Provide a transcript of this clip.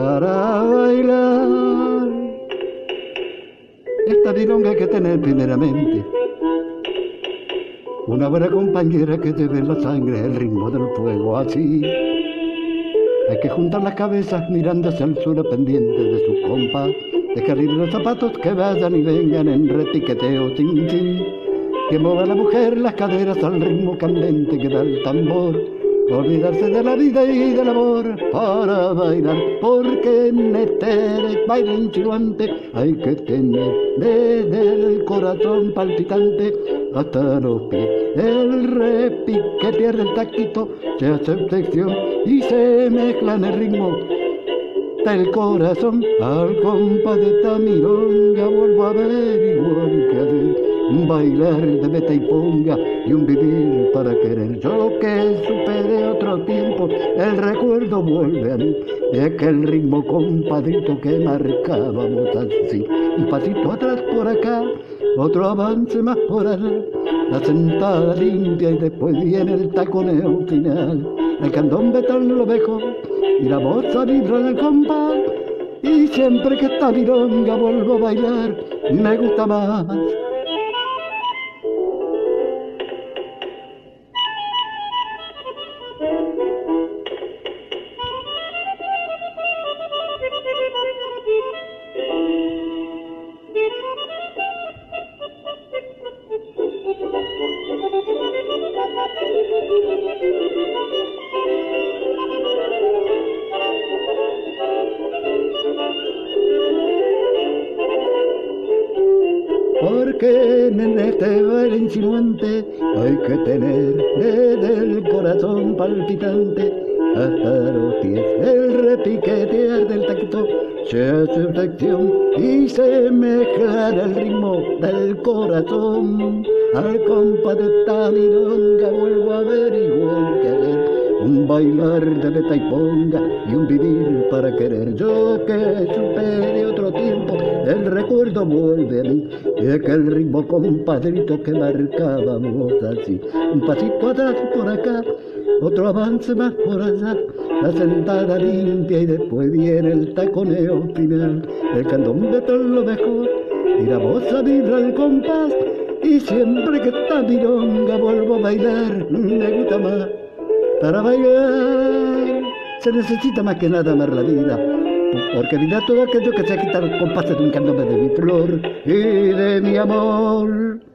para bailar. Esta milonga hay que tener primeramente una buena compañera que te dé la sangre, el ritmo del fuego así. Hay que juntar las cabezas mirando hacia el sur pendiente de su compa, dejar ir los zapatos que vayan y vengan en retiqueteo sin fin. Que mueva la mujer las caderas al ritmo candente que da el tambor olvidarse de la vida y del amor para bailar, porque en este baile enchiluante hay que tener desde el corazón palpitante hasta los pies. El repiquetear del taquito se hace sección y se mezcla en el ritmo del corazón al compás de esta milonga vuelvo a ver igual que ayer un bailar de meta y ponga y un vivir para querer. Yo que supe de otro tiempo, el recuerdo vuelve a mí de aquel ritmo compadrito que marcábamos así. Un pasito atrás por acá, otro avance más por allá, la sentada limpia y después viene el taconeo final. El candombe tan lo mejor y la boza vibra en compás. Y siempre que esta vironga vuelvo a bailar, me gusta más. Porque en este baile insinuante hay que tener desde el corazón palpitante hasta los pies. El repiquetear del tacto se hace sección y se mezcla el ritmo del corazón. Al compás de esta milonga vuelvo a ver igual que un bailar de beta y ponga y un vivir para querer. Yo que supe de otro tiempo, el recuerdo vuelve a mí, de aquel ritmo compadrito que marcábamos así. Un pasito atrás por acá, otro avance más por allá, la sentada limpia y después viene el taconeo final, el candombe todo lo mejor y la voz a vibra el compás. Y siempre que está milonga vuelvo a bailar, me gusta más para bailar se necesita más que nada amar la vida. Porque vida todo aquello que se ha quitado compás de un candombe de mi flor y de mi amor.